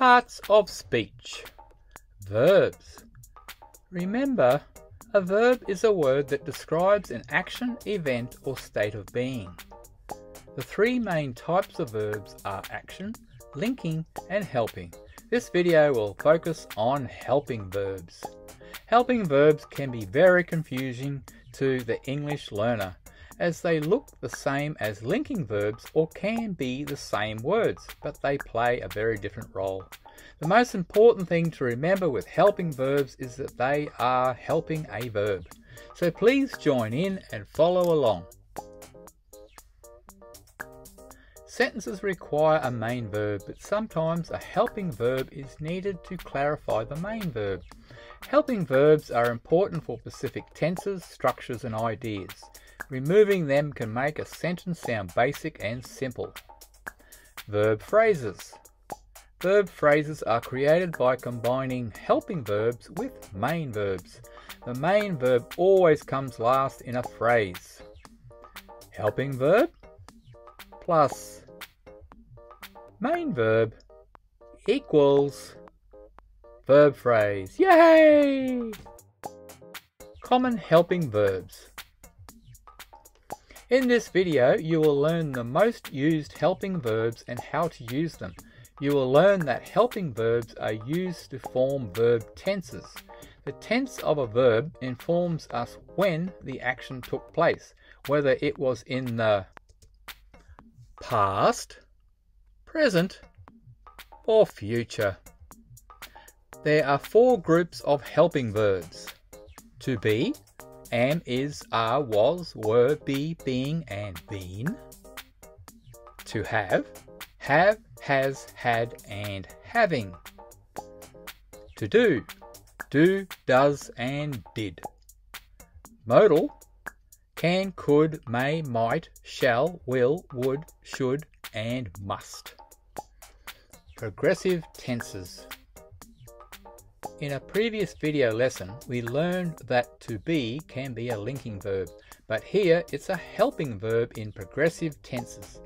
Parts of speech. Verbs. Remember, a verb is a word that describes an action, event, or state of being. The three main types of verbs are action, linking, and helping. This video will focus on helping verbs. Helping verbs can be very confusing to the English learner as they look the same as linking verbs or can be the same words, but they play a very different role. The most important thing to remember with helping verbs is that they are helping a verb. So please join in and follow along. Sentences require a main verb, but sometimes a helping verb is needed to clarify the main verb. Helping verbs are important for specific tenses, structures and ideas. Removing them can make a sentence sound basic and simple. Verb phrases. Verb phrases are created by combining helping verbs with main verbs. The main verb always comes last in a phrase. Helping verb plus main verb equals verb phrase. Yay! Common helping verbs. In this video, you will learn the most used helping verbs and how to use them. You will learn that helping verbs are used to form verb tenses. The tense of a verb informs us when the action took place, whether it was in the past, present, or future. There are four groups of helping verbs. To be, am, is, are, was, were, be, being, and been. To have, have, has, had, and having. To do, do, does, and did. Modal, can, could, may, might, shall, will, would, should, and must. Progressive tenses. In a previous video lesson, we learned that to be can be a linking verb, but here it's a helping verb in progressive tenses,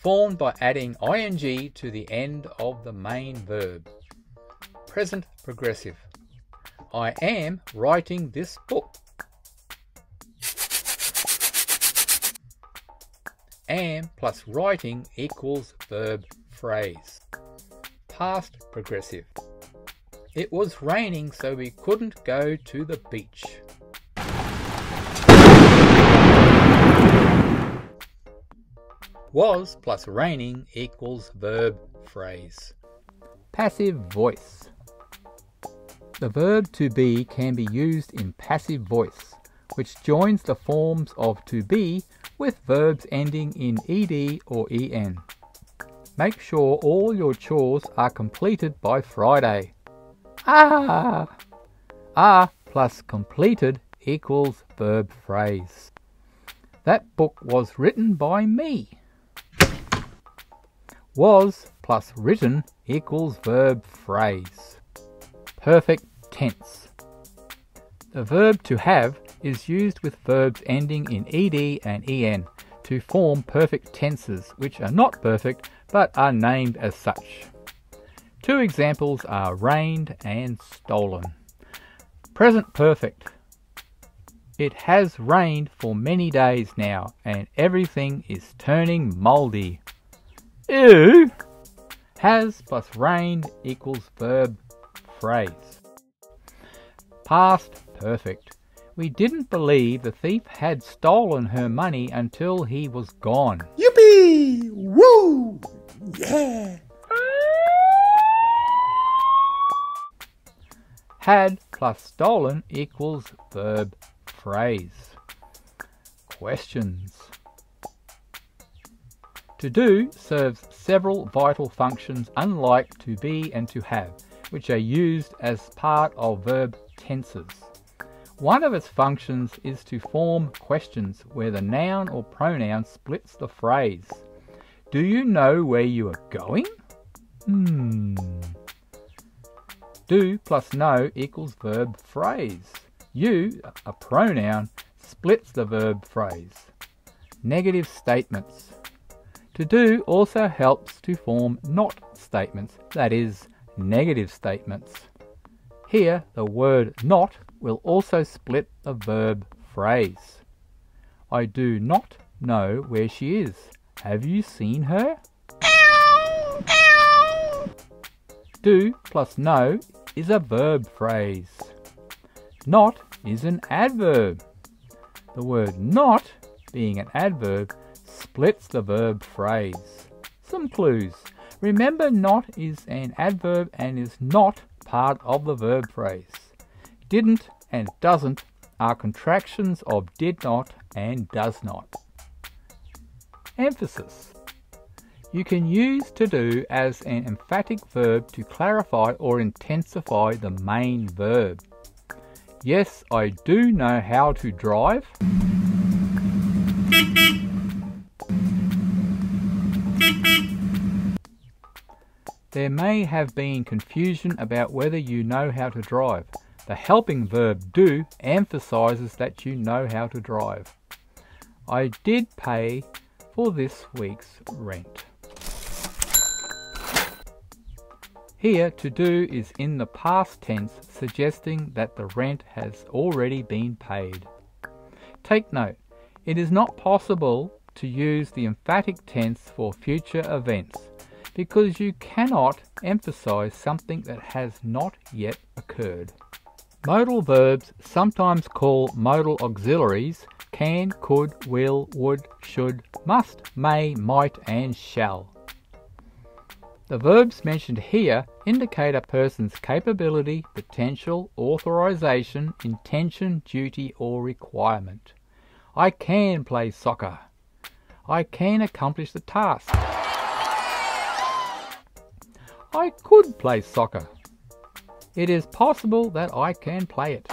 formed by adding ing to the end of the main verb. Present progressive. I am writing this book. Am plus writing equals verb phrase. Past progressive. It was raining, so we couldn't go to the beach. Was plus raining equals verb phrase. Passive voice. The verb to be can be used in passive voice, which joins the forms of to be with verbs ending in ed or en. Make sure all your chores are completed by Friday. Ah! Ah plus completed equals verb phrase. That book was written by me. Was plus written equals verb phrase. Perfect tense. The verb to have is used with verbs ending in ed and en to form perfect tenses which are not perfect but are named as such. Two examples are rained and stolen. Present perfect. It has rained for many days now and everything is turning mouldy. Ew! Has plus rained equals verb phrase. Past perfect. We didn't believe the thief had stolen her money until he was gone. Yippee! Woo! Yeah! Had plus stolen equals verb phrase. Questions. To do serves several vital functions unlike to be and to have, which are used as part of verb tenses. One of its functions is to form questions where the noun or pronoun splits the phrase. Do you know where you are going? Hmm. Do plus know equals verb phrase. You, a pronoun, splits the verb phrase. Negative statements. To do also helps to form not statements, that is, negative statements. Here, the word not will also split the verb phrase. I do not know where she is. Have you seen her? Do plus know is a verb phrase. Not is an adverb. The word not, being an adverb, splits the verb phrase. Some clues. Remember not is an adverb and is not part of the verb phrase. Didn't and doesn't are contractions of did not and does not. Emphasis. You can use to do as an emphatic verb to clarify or intensify the main verb. Yes, I do know how to drive. There may have been confusion about whether you know how to drive. The helping verb do emphasizes that you know how to drive. I did pay for this week's rent. Here, to do is in the past tense, suggesting that the rent has already been paid. Take note, it is not possible to use the emphatic tense for future events because you cannot emphasize something that has not yet occurred. Modal verbs, sometimes called modal auxiliaries, can, could, will, would, should, must, may, might, and shall. The verbs mentioned here indicate a person's capability, potential, authorization, intention, duty, or requirement. I can play soccer. I can accomplish the task. I could play soccer. It is possible that I can play it.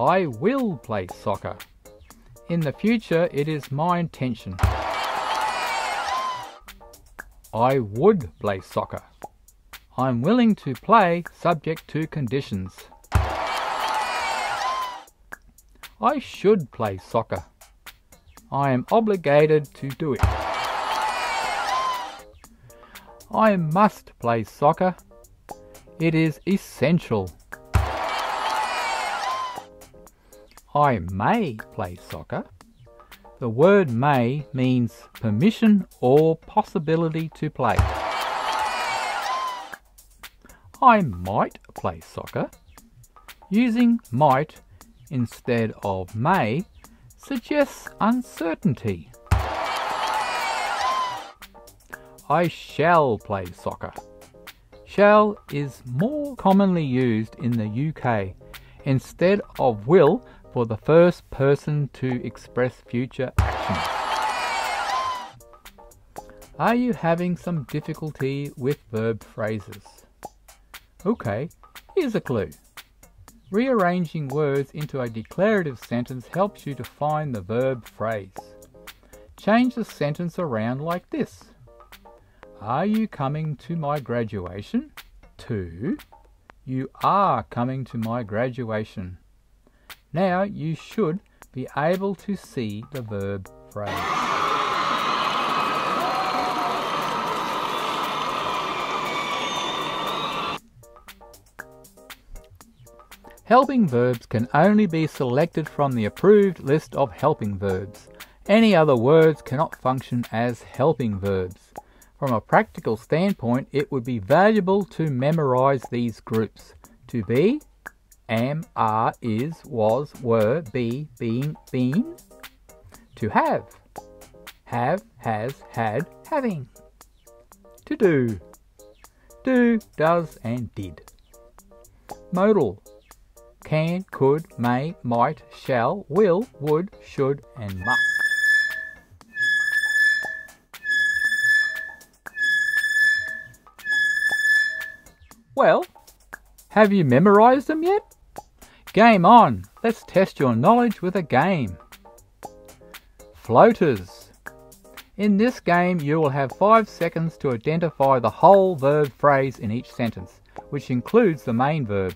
I will play soccer. In the future, it is my intention. I would play soccer. I'm willing to play subject to conditions. I should play soccer. I am obligated to do it. I must play soccer. It is essential. I may play soccer. The word may means permission or possibility to play. I might play soccer. Using might instead of may suggests uncertainty. I shall play soccer. Shall is more commonly used in the UK instead of will for the first person to express future actions. Are you having some difficulty with verb phrases? Okay, here's a clue. Rearranging words into a declarative sentence helps you to find the verb phrase. Change the sentence around like this. Are you coming to my graduation? To, you are coming to my graduation. Now you should be able to see the verb phrase. Helping verbs can only be selected from the approved list of helping verbs. Any other words cannot function as helping verbs. From a practical standpoint, it would be valuable to memorize these groups. To be, am, are, is, was, were, be, being, been. To have, have, has, had, having. To do, do, does, and did. Modal, can, could, may, might, shall, will, would, should, and must. Well, have you memorized them yet? Game on! Let's test your knowledge with a game. Floaters. In this game, you will have 5 seconds to identify the whole verb phrase in each sentence, which includes the main verb.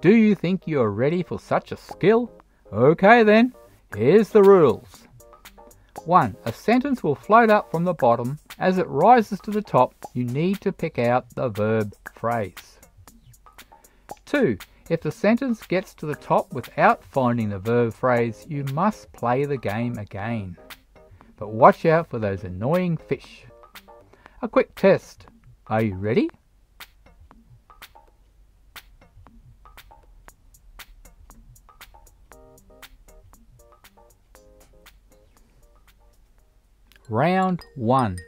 Do you think you are ready for such a skill? Okay then, here's the rules. 1. A sentence will float up from the bottom As it rises to the top, you need to pick out the verb phrase. 2. If the sentence gets to the top without finding the verb phrase, you must play the game again. But watch out for those annoying fish. A quick test. Are you ready? Round 1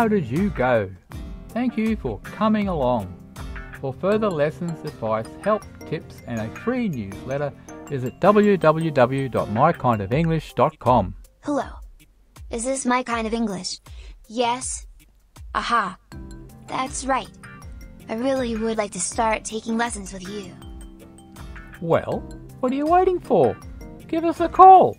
How did you go? Thank you for coming along. For further lessons, advice, help, tips, and a free newsletter, visit www.mykindofenglish.com. Hello. Is this my kind of English? Yes? Aha. That's right. I really would like to start taking lessons with you. Well, what are you waiting for? Give us a call.